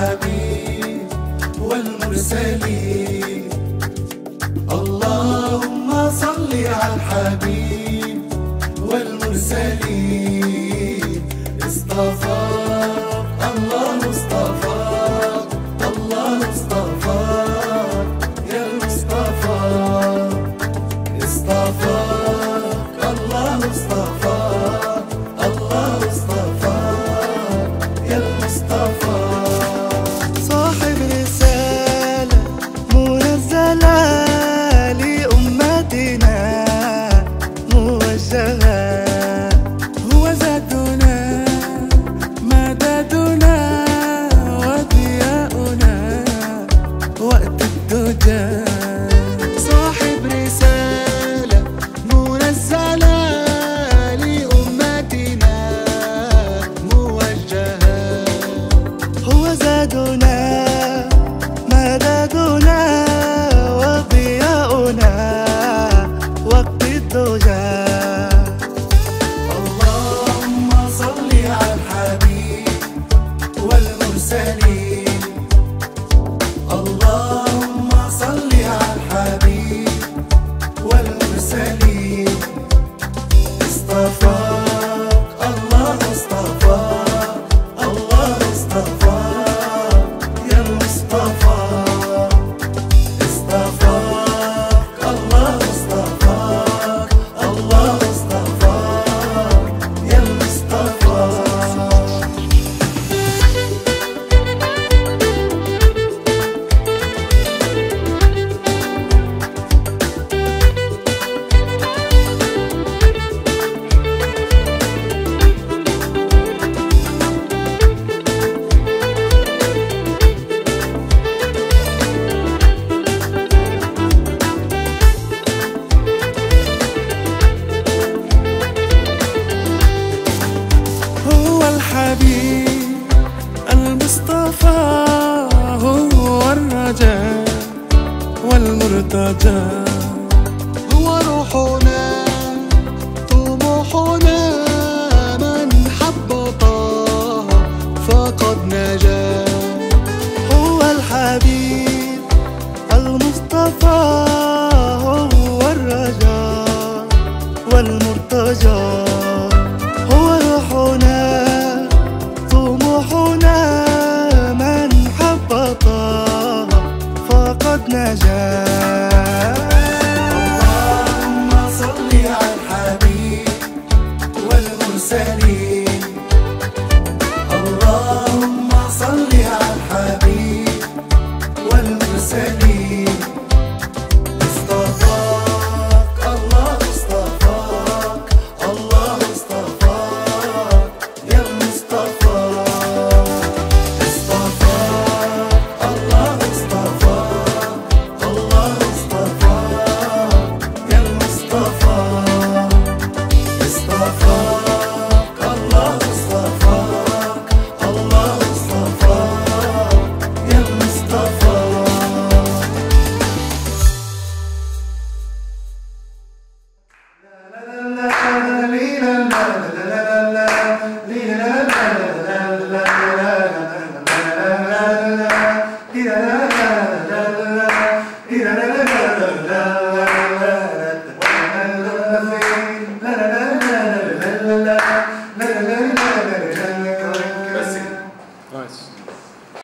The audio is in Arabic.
الحبيب والمرسلين. اللهم صل على الحبيب والمرسلين. اصطفاك الله وزادونا مددنا وضياؤنا وقت الدجى اللهم صل على الحبيب والمرسلين. اللهم صل على الحبيب والمرسلين. اصطفى المرتجى هو روحنا طموحنا من حب طه فقد نجا. اللهم صل على الحبيب والمرسلين. اللهم صل على الحبيب والمرسلين.